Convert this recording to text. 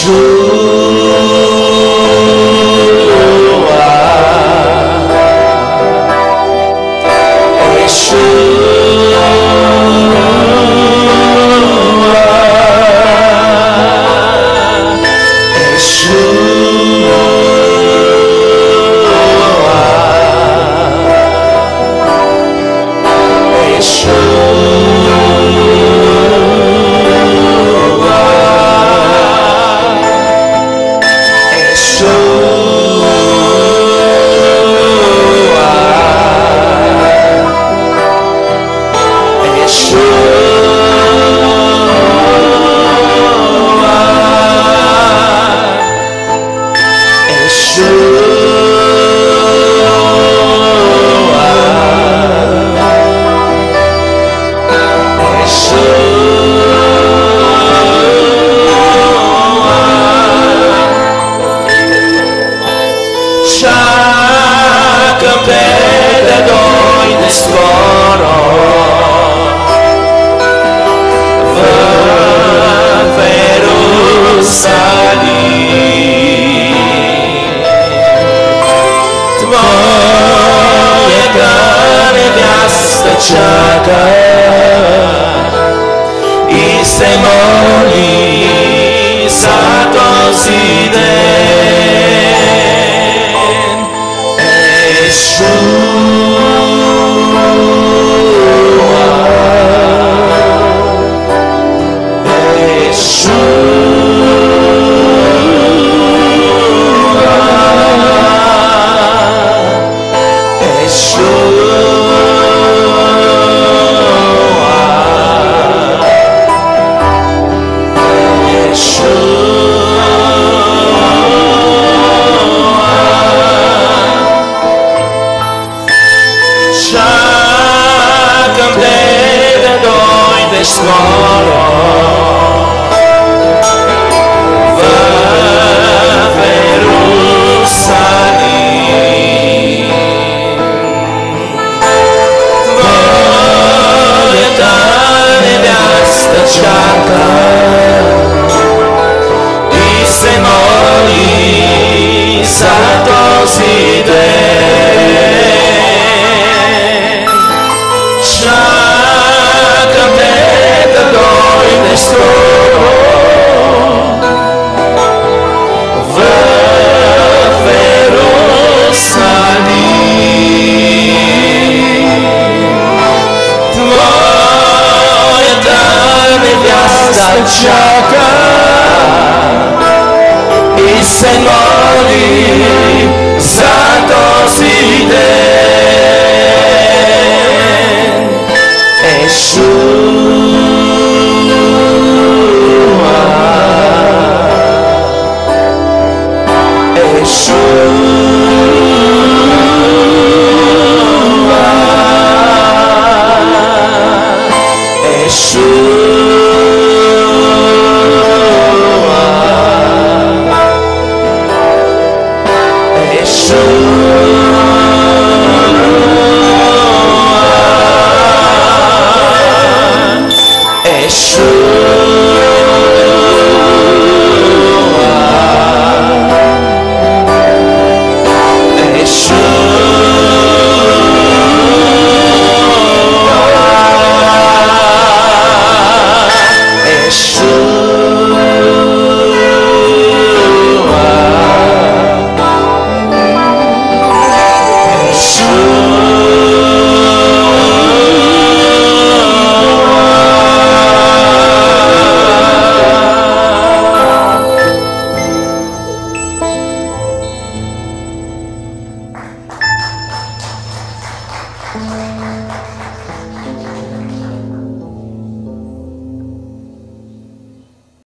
祝 Side. small. chacun il Seigneur s'intensité Yeshua Yeshua é Yeshua é show.